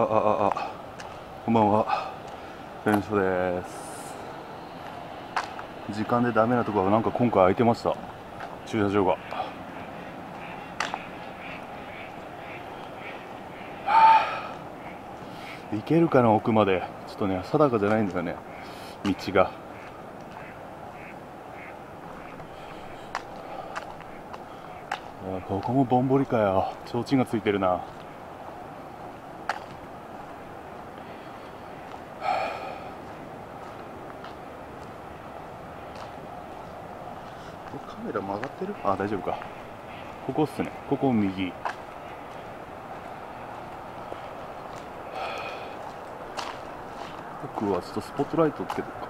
ああああこんばんは弁所です時間でダメなところがなんか今回空いてました駐車場が行けるかな奥までちょっとね定かじゃないんだよね道がここもぼんぼりかよ提灯がついてるなカメラ曲がってるあ大丈夫か。ここっすね。ここ右。奥はちょっとスポットライトつけてるか。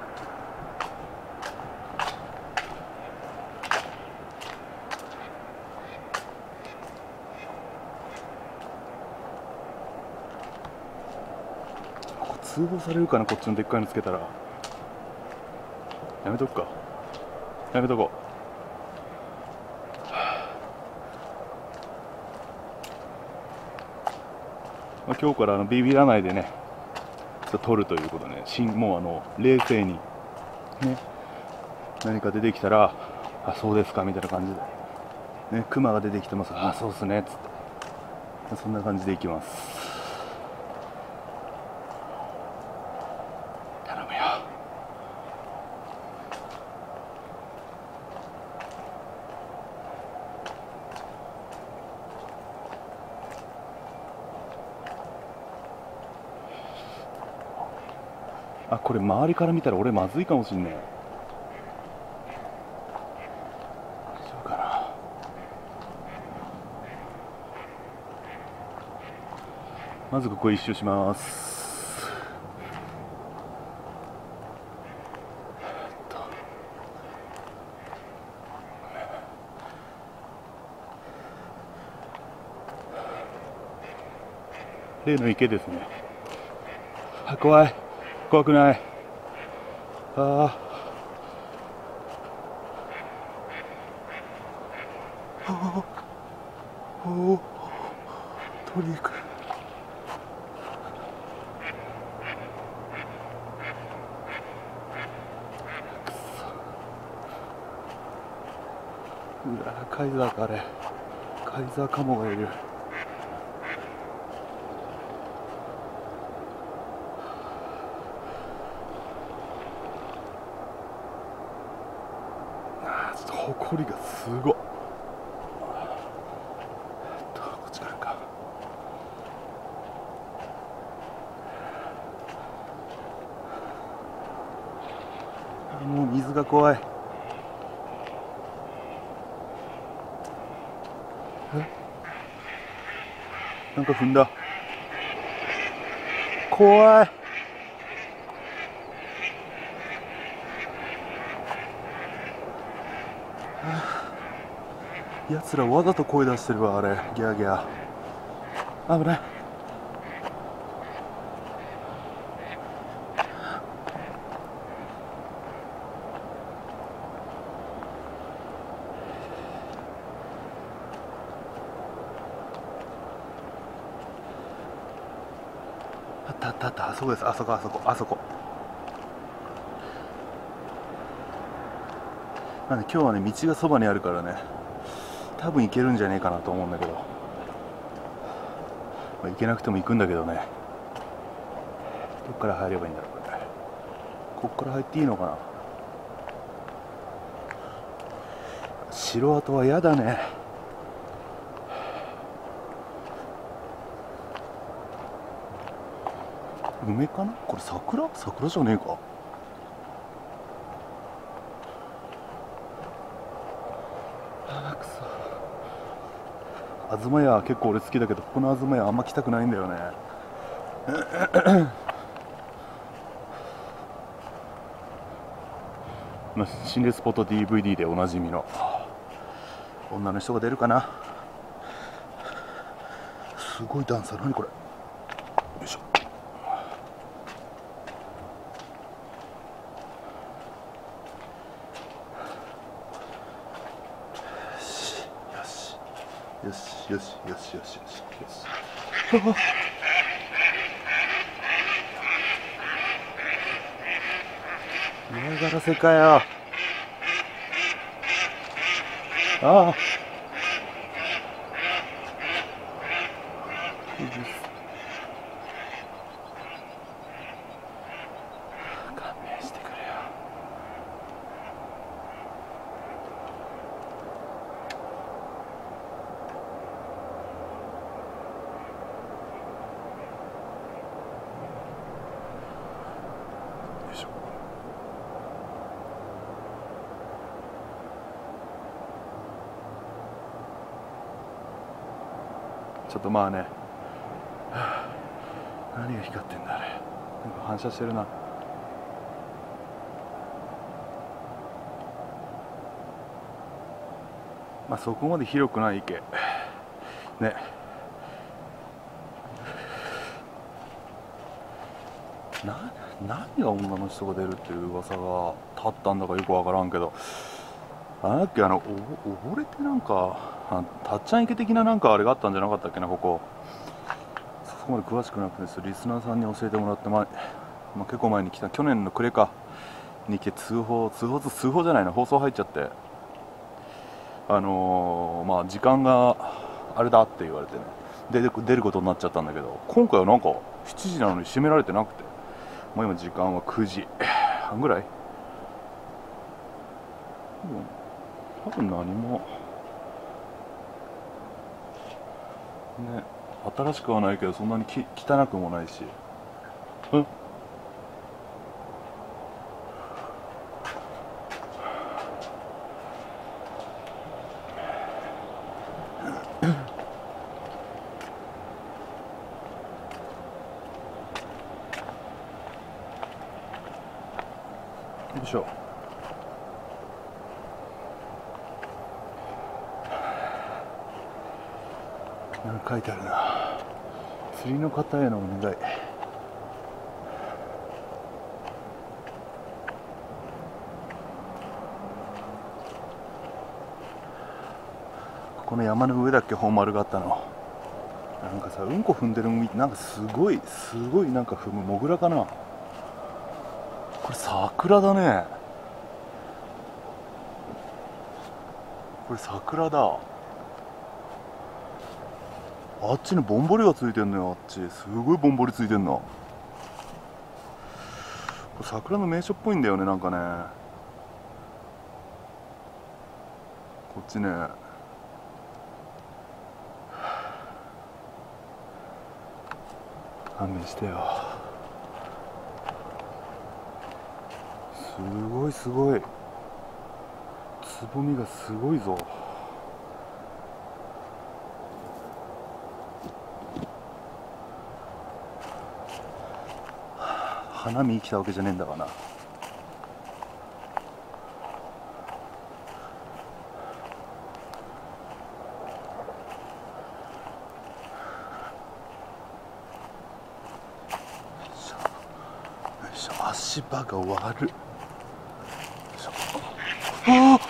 ここ通報されるかな？こっちのでっかいのつけたら。やめとくか。やめとこう、今日からあのビビらないでねちょっと撮るということ、ね、もうあの冷静にね何か出てきたらあそうですかみたいな感じでねクマが出てきてますあそうですねつって。そんな感じでいきます。これ周りから見たら俺まずいかもしんねえ。大丈夫かな。まずここ一周します。例の池ですね。あ怖い。怖くない。ああ。おお。取りに行く。うわカイザーかあれ。カイザーカモがいるあーちょっと埃がすごいえっ。とこっちからか。もう水が怖い。え？なんか踏んだ。怖い。やつらわざと声出してるわあれ。ギャーギャー。危ない。あったあったあった。あそこです。あそこあそこ。あそこ。なんで今日はね道がそばにあるからね。多分行けるんじゃねえかなと思うんだけど、まあ、行けなくても行くんだけどね。どっから入ればいいんだろうこれ。こっから入っていいのかな。城跡は嫌だね。梅かな？これ桜？桜じゃねえか。あーくそ東屋結構俺好きだけどここの東屋あんま来たくないんだよね。心霊スポット DVD でおなじみの女の人が出るかな。すごい段差何これ？よしよしよしよしよし。嫌がらせかよ。ああ。ちょっとまあね。何が光ってんだあれ。なんか反射してるな。まあそこまで広くない池ね。な何が女の人が出るっていう噂が立ったんだかよくわからんけど。あれだっけあのお溺れてなんかたっちゃん池的ななんかあれがあったんじゃなかったっけなここ。そこまで詳しくなくてですリスナーさんに教えてもらって、まあまあ、結構前に来た去年の暮れか。に来て通報通報通報じゃないな放送入っちゃって。あのーまあ時間があれだって言われてね。出て出ることになっちゃったんだけど今回はなんか7時なのに閉められてなくて。もう今時間は9時。半ぐらい？多分何もね。新しくはないけどそんなにき汚くもないしよいしょなんか書いてあるな釣りの方へのお願いこの山の上だっけ本丸があったの。なんかさうんこ踏んでるの見てなんかすごいすごいなんか踏むモグラかな。これ桜だね。これ桜だ。あっちにぼんぼりがついてんのよあっち。すごいぼんぼりついてんの。これ桜の名所っぽいんだよねなんかね。こっちね。勘弁してよ。すごいすごい。つぼみがすごいぞ。花見に来たわけじゃねえんだかなよいしょよいしょ足場が悪い。ああよ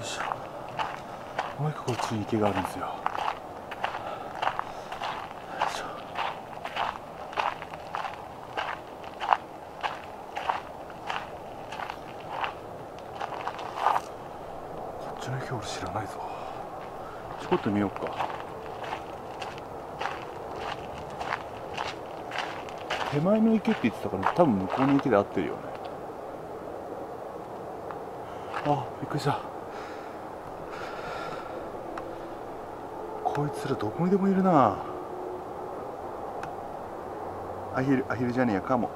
いしょ。もう一個こっちに池があるんですよよいしょこっちの池俺知らないぞ。ちょこっと見ようか。手前の池って言ってたから多分向こうの池で合ってるよね。あびっくりした。こいつらどこにでもいるな。アヒルアヒルじゃねえやカモか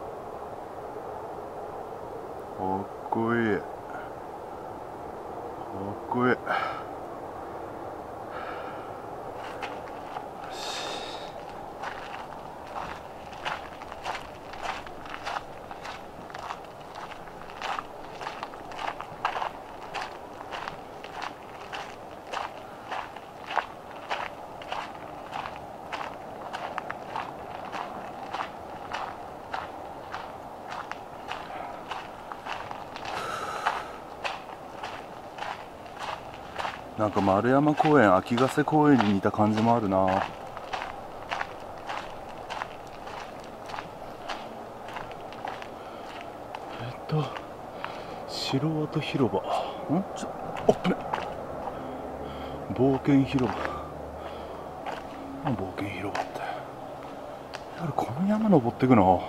っこいい。丸山公園秋ヶ瀬公園に似た感じもあるな。えっと城跡広場。ん？ちょおっぶね。冒険広場。何冒険広場って。やはりこの山登っていくの？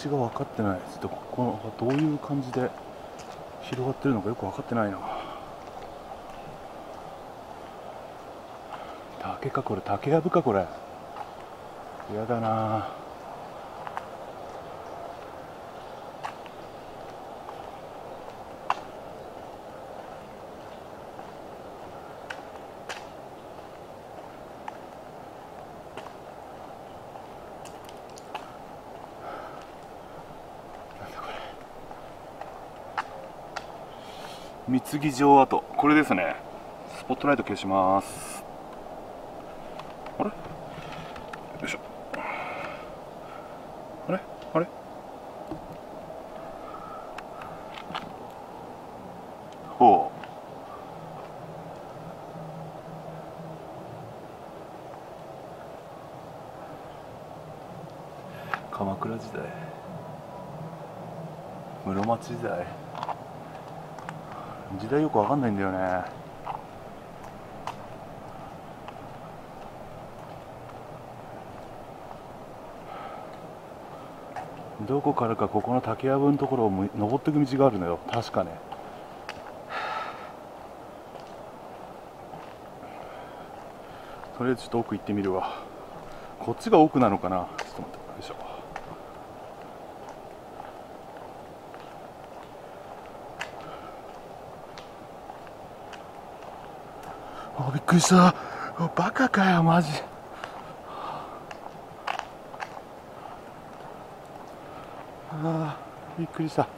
ちょっと立地が分かってない。ちょっとここどういう感じで広がってるのかよく分かってないな。竹かこれ？竹やぶかこれ？嫌だな。三木城跡。これですね。スポットライト消します。あれ？よいしょ。あれ？あれ？ほう。鎌倉時代。室町時代。時代よくわかんないんだよね。どこからかここの竹やぶのところを登っていく道があるのよ。確かね。とりあえずちょっと奥行ってみるわ。こっちが奥なのかな。ちょっと待って。よいしょあびっくりしたバカかよマジ。あびっくりした。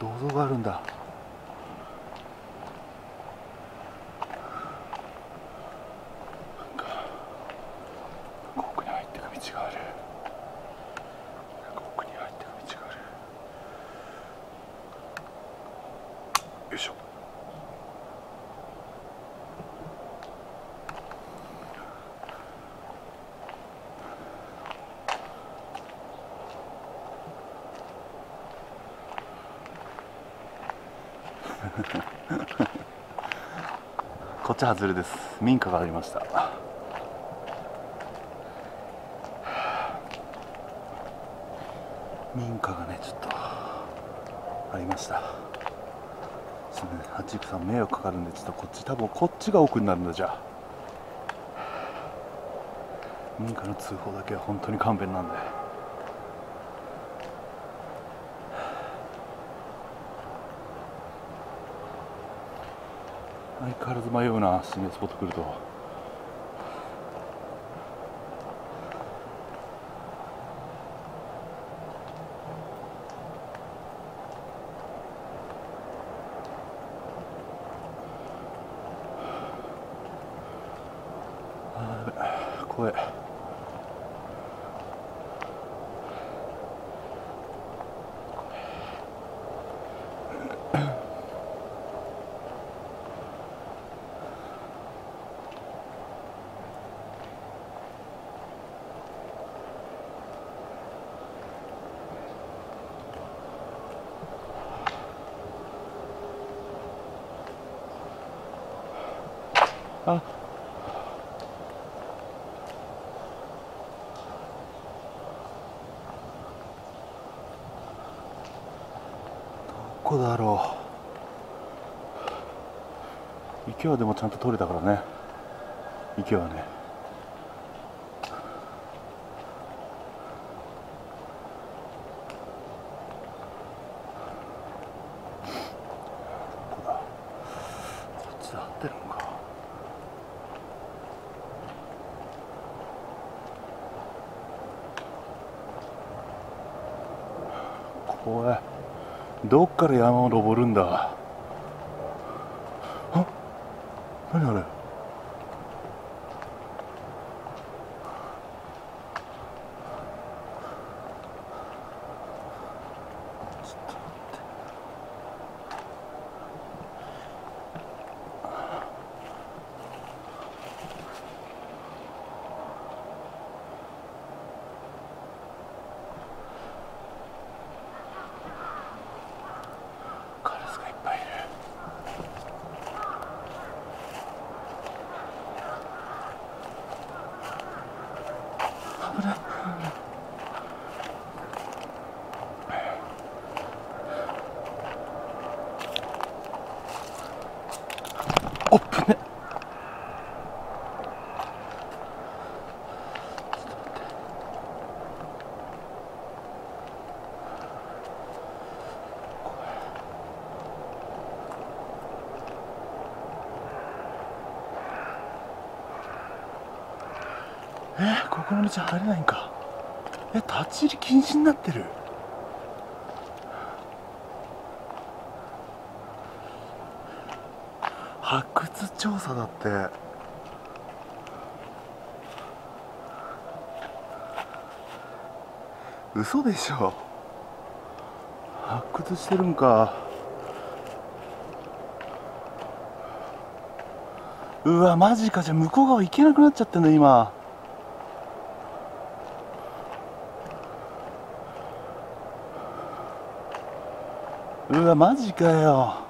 銅像があるんだなんか奥に入っていく道があるなんか奥に入っていく道があるよいしょこっち外れです。民家がありました。民家がねちょっとありました。すみません。八育さん迷惑かかるんでちょっとこっち多分こっちが奥になるんだじゃあ。民家の通報だけは本当に勘弁なんで。相変わらず迷うな心霊スポット来ると。う池はでもちゃんと取れたからね。池はね。どっから山を登るんだ何あれカラスがいっぱいいる危ないおっぶねえー、ここの道入れないんか。え立ち入り禁止になってる発掘調査だって。嘘でしょ。発掘してるんか。うわマジか。じゃあ向こう側行けなくなっちゃってんだ今。うわマジかよ。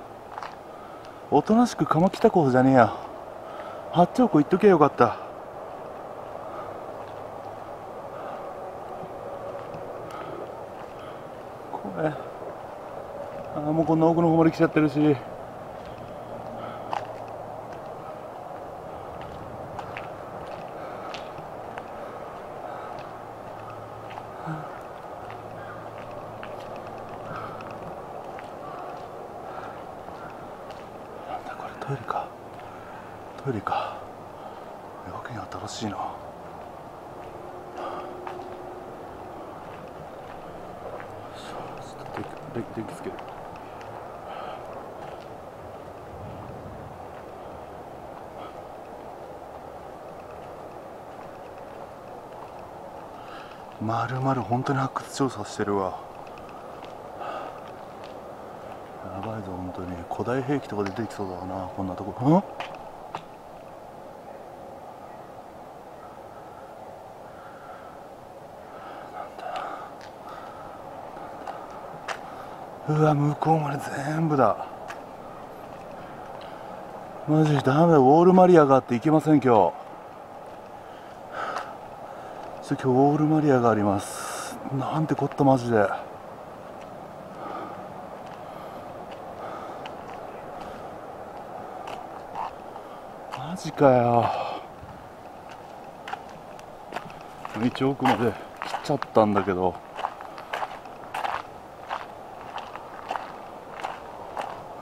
おとなしく鎌北港じゃねえや。八丁湖行っとけよかった。これああもうこんな奥の方まで来ちゃってるしなんだこれトイレかトイレかやけに新しいなちょっと電気電気つけるまるまる本当に発掘調査してるわ。やばいぞ本当に。古代兵器とか出てきそうだなこんなとこ。ん？うわ向こうまで全部だ。マジダメだ。ウォールマリアがあって行けません今日。今日ウォールマリアがあります。なんてこったマジで。マジかよ。道奥まで来ちゃったんだけど。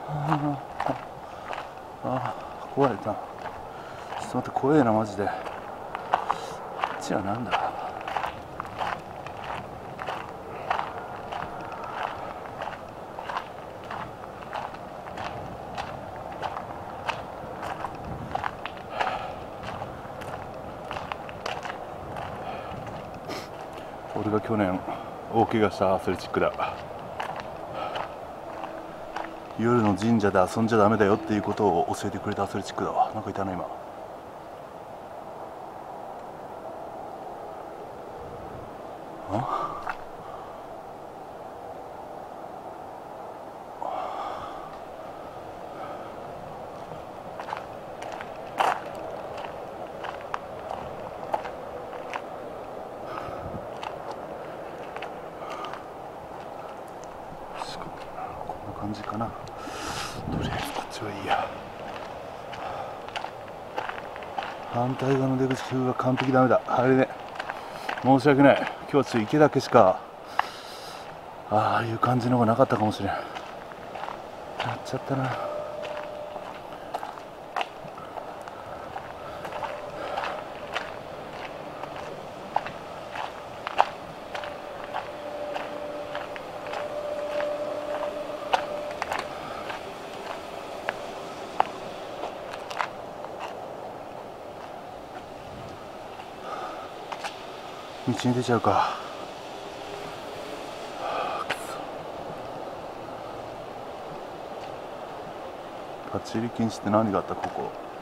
ああ怖いな。ちょっと待って怖えなマジで。こっちはなんだ？去年大怪我したアスレチックだ。夜の神社で遊んじゃダメだよっていうことを教えてくれたアスレチックだわ。なんかいたな今あしかもこんな感じかなとりあえずこっちはいいや反対側の出口が完璧ダメだ。入れね申し訳ない。今日はちょっと池だけしかああいう感じのがなかったかもしれん。やっちゃったな。道に出ちゃうか。立ち入り禁止って何があったここ。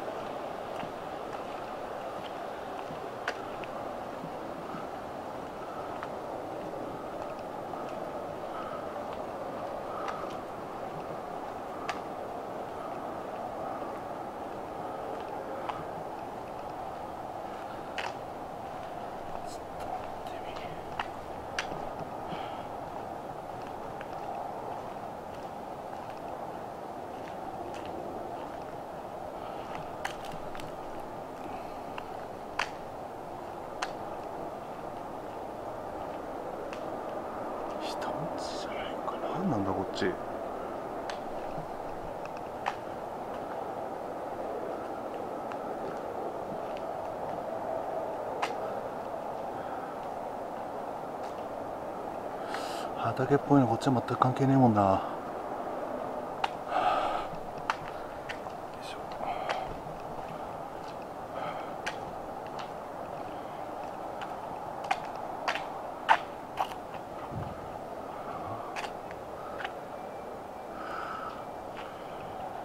畑っぽいのこっちは全く関係ねえもんな。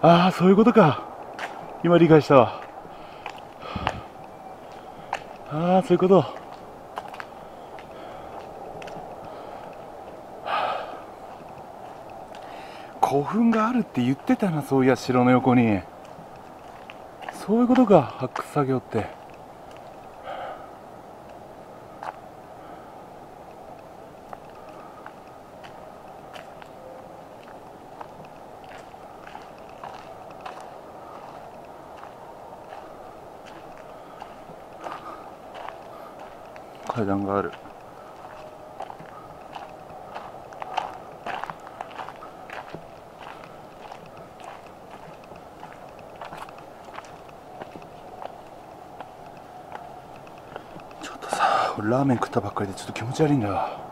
ああそういうことか。今理解したわ。ああそういうこと。古墳があるって言ってたなそういや城の横に。そういうことか発掘作業って。階段があるちょっとさ俺ラーメン食ったばっかりでちょっと気持ち悪いんだ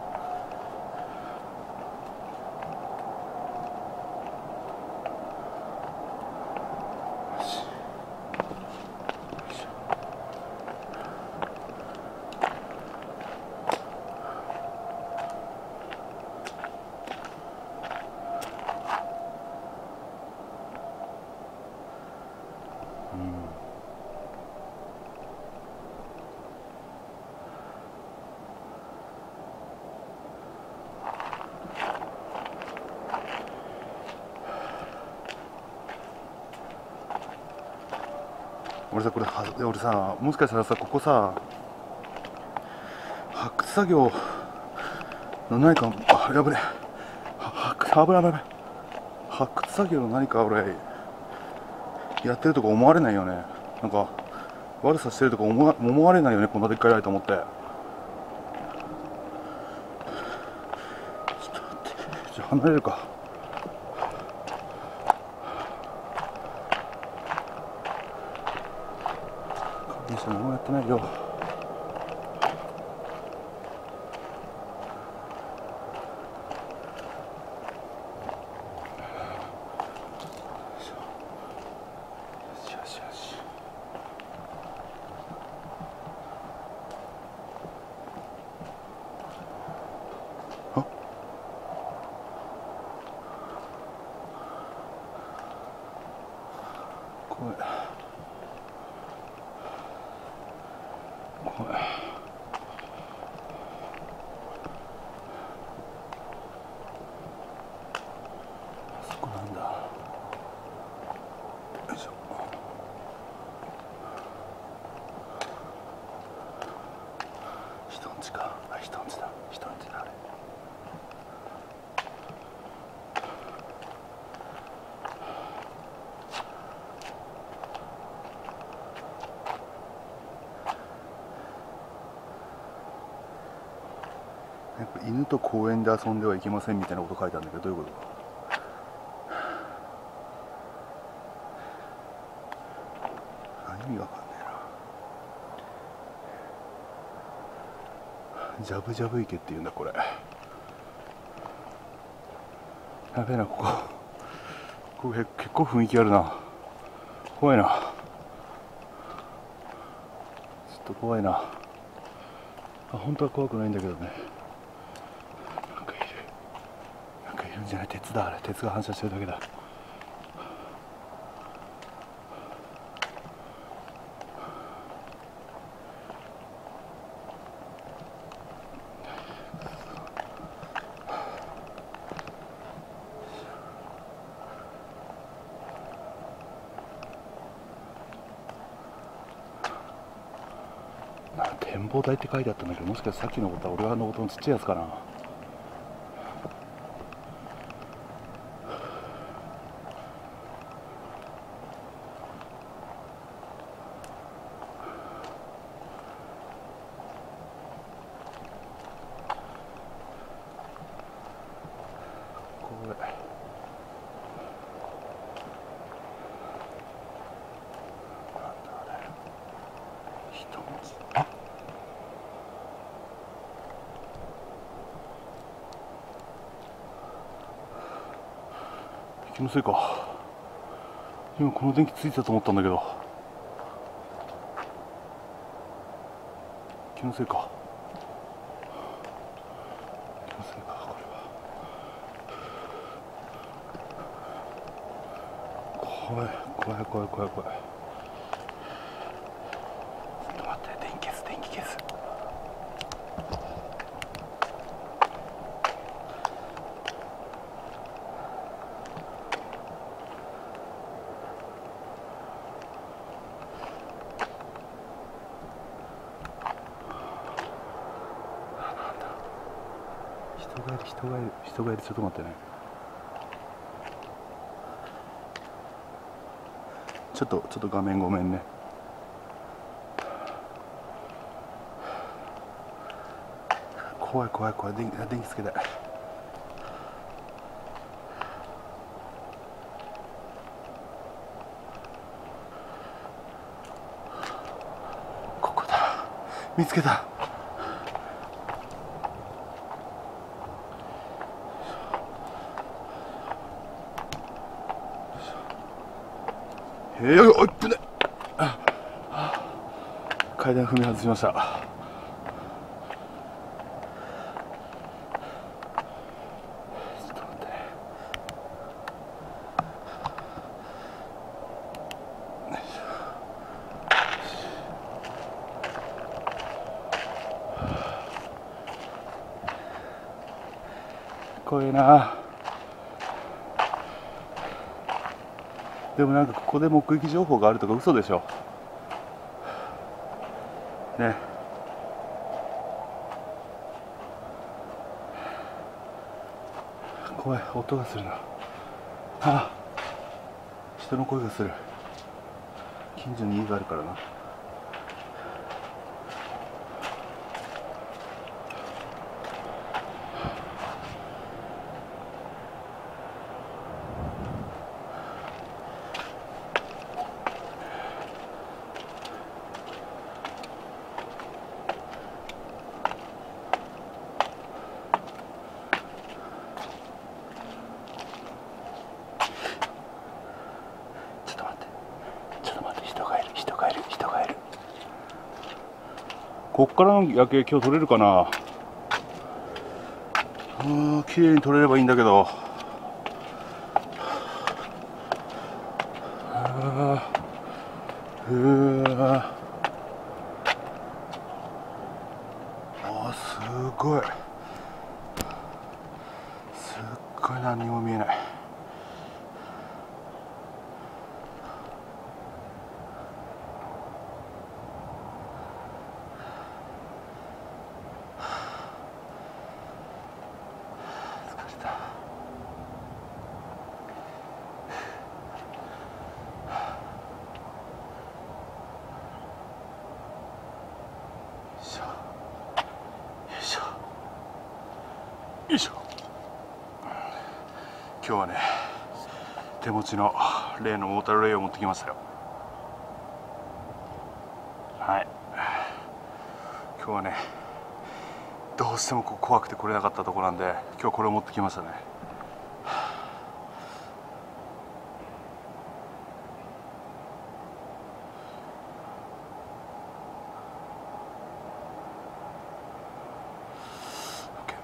さこれ俺さもしかしたらさここさ発掘作業の何かあやぶね。発掘危ない危ない発掘作業の何か俺やってるとか思われないよね。なんか悪さしてるとか思わ思われないよねこんなでっかいライト持って。ちょっと待ってじゃあ離れるか確認して何もやってないよよしよしよしあ怖い怖いあそこなんだよいしょ人んちかあ人んちだ人んちだあれなんか犬と公園で遊んではいけませんみたいなこと書いてあるんだけどどういうこと意味わかんねえな。ジャブジャブ池っていうんだこれ。やべえなここ。ここ結構雰囲気あるな。怖いな。ちょっと怖いな。あ本当は怖くないんだけどねなんかいるなんかいるんじゃない鉄だあれ鉄が反射してるだけだ。展望台って書いてあったんだけどもしかしてさっきのことは俺が登ったのちっちゃいやつかなこれなんだあれ人文字あ気のせいか。今この電気ついたと思ったんだけど。気のせいか。気のせいかこれは。怖い怖い怖い怖い怖いちょっと待って電気消す電気消す人がいる人がいるちょっと待ってね。ちょっとちょっと画面ごめんね。怖い怖い怖い。電気電気つけたいここだ。見つけた。えー、おいっぶねああ階段踏み外しましたちょっと待ってねよいしょ怖いなでもなんかここで目撃情報があるとか嘘でしょ。ね。怖い。音がするな。あ人の声がする。近所に家があるからなちょっと待ってちょっと待って人がいる人がいる人がいるこっからの夜景今日撮れるかな？うん綺麗に撮れればいいんだけどあーうわあすごいすっごい何にも見えない疲れたよいしょよいしょよいしょ今日はね手持ちの例のモータルレイを持ってきましたよ。はい。今日はねどうしてもこう怖くて来れなかったところなんで今日これを持ってきましたね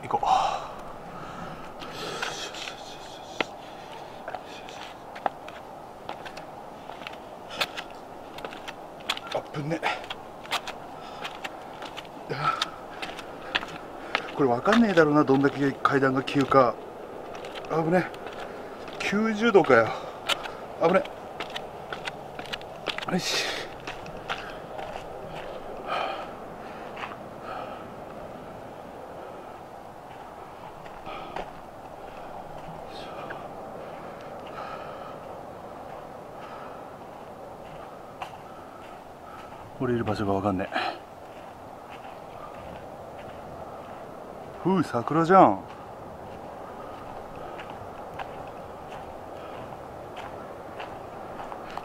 行こうあぶねこれ分かんねえだろうなどんだけ階段が急か。危ね90度かよ。危ねよし。降りる場所が分かんねえ。う桜じゃん。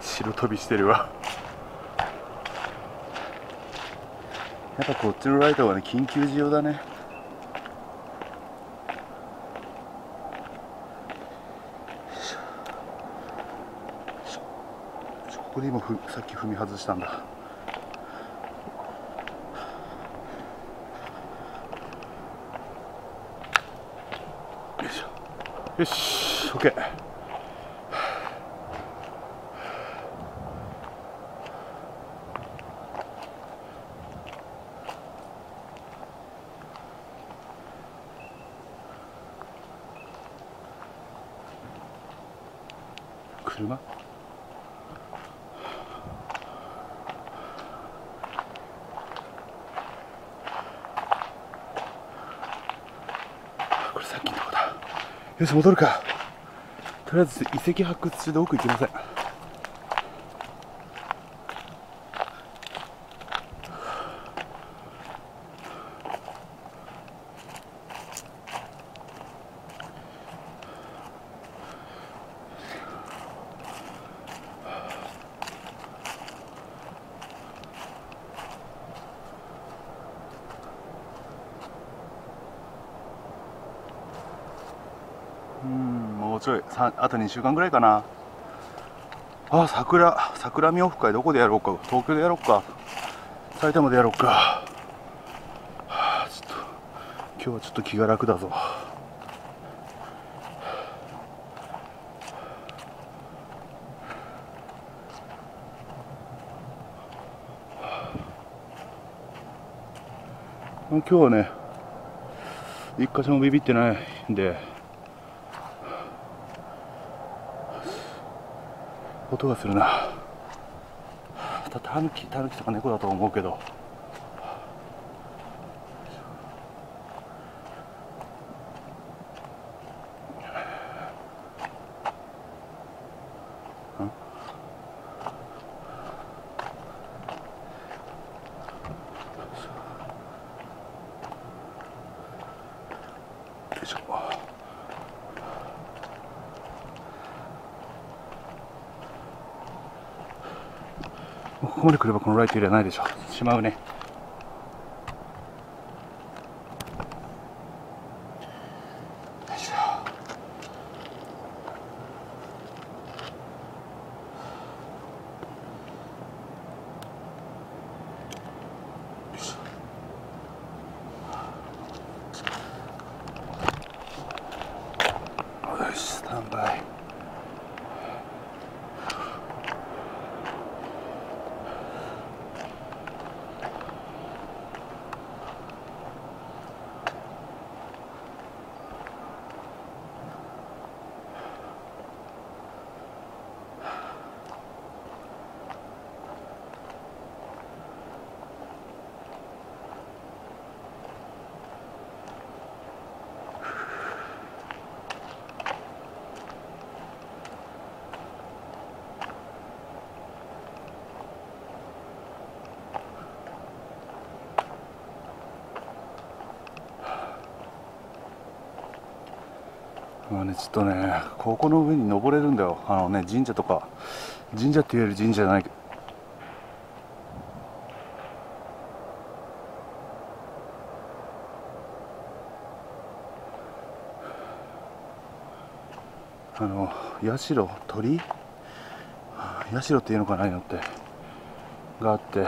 白飛びしてるわ。やっぱこっちのライトはね緊急時用だね。ここで今さっき踏み外したんだよいしょよし OK 車？これさっきの。よし戻るか。とりあえず遺跡発掘中で奥行きません。うんあと2週間ぐらいかな。あ桜桜見オフ会どこでやろうか。東京でやろうか。埼玉でやろうか、はあ、ちょっと今日はちょっと気が楽だぞ。今日はね一箇所もビビってないんで音がするな。たタヌキタヌキとか猫だと思うけど。ここまで来ればこのライトいらないでしょ。しまうね。まあね、ちょっとね、ここの上に登れるんだよ。あのね、神社とか、神社って言える神社じゃないけど。あの、社、鳥？社っていうのかな、のって、があって、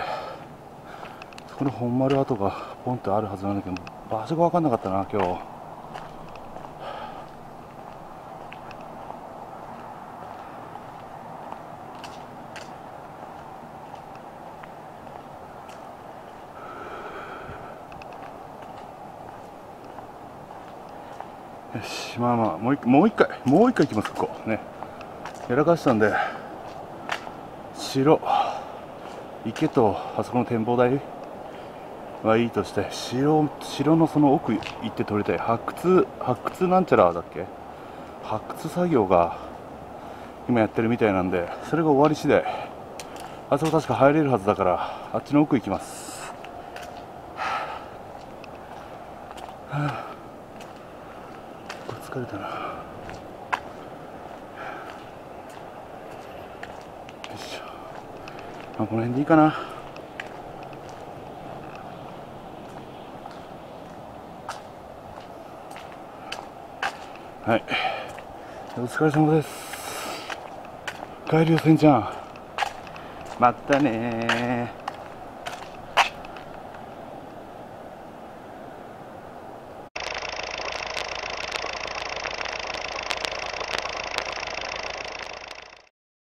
そこの本丸跡がポンってあるはずなんだけど、場所が分かんなかったな、今日。よしまあまあもう一もう一回もう一回行きますここ。ね。やらかしたんで城池とあそこの展望台はいいとして城城のその奥行って撮りたい。発掘発掘なんちゃらだっけ？発掘作業が今やってるみたいなんでそれが終わり次第。あそこ確か入れるはずだからあっちの奥行きますはあ疲れたなよいしょ。まあこの辺でいいかな。はい。お疲れ様です。帰るよせんちゃん。またね